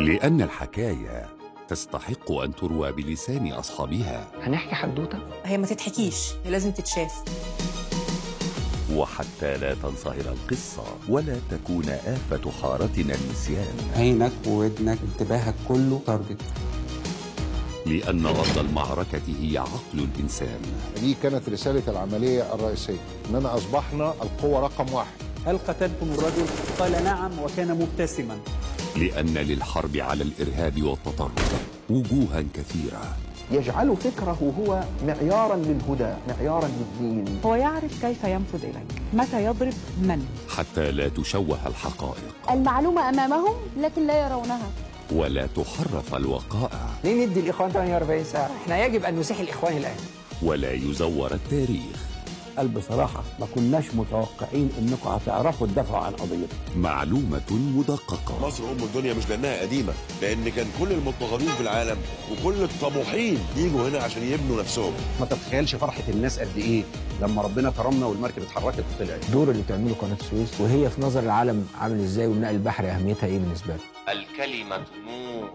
لأن الحكاية تستحق أن تروى بلسان أصحابها. هنحكي حدوتة؟ هي ما تتحكيش هي لازم تتشاف. وحتى لا تنصهر القصة ولا تكون آفة حارتنا النسيان. عينك وودنك انتباهك كله تارجت. لأن أرض المعركة هي عقل الإنسان. دي كانت رسالة العملية الرئيسية إننا أصبحنا القوة رقم واحد. هل قتلتم الرجل؟ قال نعم وكان مبتسما. لأن للحرب على الإرهاب والتطرف وجوها كثيرة. يجعل فكره هو معيارا للهدى معيارا للدين. هو يعرف كيف ينفذ إليك. متى يضرب؟ من؟ حتى لا تشوه الحقائق. المعلومة أمامهم لكن لا يرونها. ولا تحرف الوقائع. ليه ندي الإخوان 48 ساعة؟ إحنا يجب أن نزيح الإخوان الآن. ولا يزور التاريخ. قال بصراحة ما كناش متوقعين إنكم هتعرفوا تدافعوا عن قضيتنا معلومة مدققة. مصر أم الدنيا مش لأنها قديمة لأن كان كل المضطهدين في العالم وكل الطموحين يجوا هنا عشان يبنوا نفسهم. ما تتخيلش فرحة الناس قد إيه لما ربنا كرمنا والمركب اتحركت وطلعت. الدور اللي بتعمله قناة السويس وهي في نظر العالم عامل إزاي والنقل البحري أهميتها إيه بالنسبة له الكلمة نور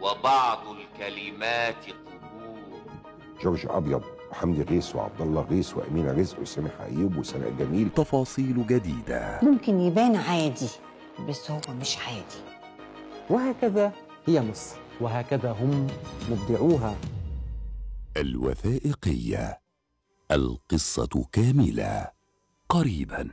وبعض الكلمات قبور جورج أبيض. وحمدي غيث وعبد الله غيث وأمينة رزق وسامح أيوب وسناء جميل. تفاصيل جديدة. ممكن يبان عادي بس هو مش عادي. وهكذا هي مصر. وهكذا هم مبدعوها الوثائقية. القصة كاملة. قريبا.